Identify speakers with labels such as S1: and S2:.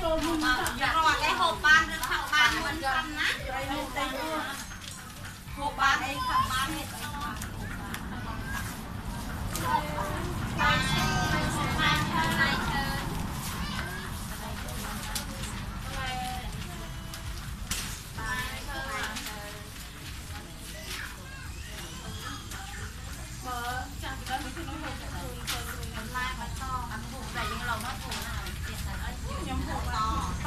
S1: ចូលមុនរត់
S2: ឯងហូបបានឬខាប់បានមិនចាំ
S3: ណា
S4: ហូបបានឯងខាប់បានឯង